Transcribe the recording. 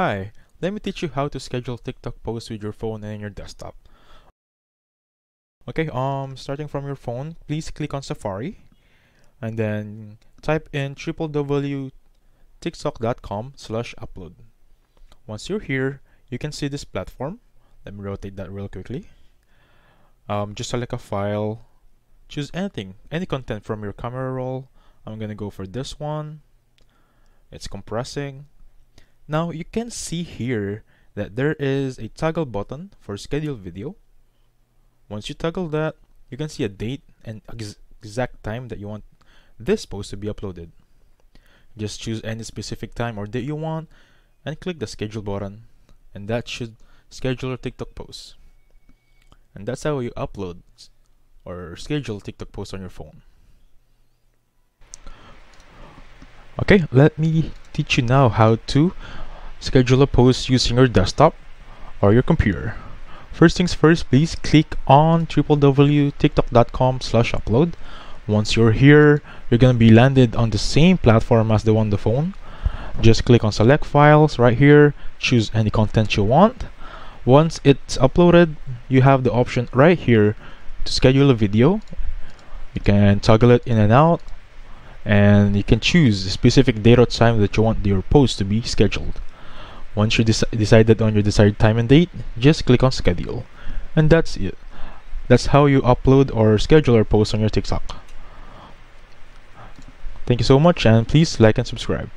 Hi, let me teach you how to schedule TikTok posts with your phone and your desktop. Okay, um, starting from your phone, please click on Safari and then type in www.tiktok.com slash upload. Once you're here, you can see this platform. Let me rotate that real quickly. Um, just select a file, choose anything, any content from your camera roll. I'm gonna go for this one. It's compressing now you can see here that there is a toggle button for schedule video. Once you toggle that, you can see a date and ex exact time that you want this post to be uploaded. Just choose any specific time or date you want and click the schedule button and that should schedule your TikTok post. And that's how you upload or schedule TikTok post on your phone. Okay, let me teach you now how to schedule a post using your desktop or your computer. First things first, please click on www.tiktok.com slash upload. Once you're here, you're going to be landed on the same platform as the one on the phone. Just click on select files right here, choose any content you want. Once it's uploaded, you have the option right here to schedule a video. You can toggle it in and out and you can choose the specific date or time that you want your post to be scheduled. Once you dec decided on your desired time and date, just click on schedule. And that's it. That's how you upload or schedule or post on your TikTok. Thank you so much and please like and subscribe.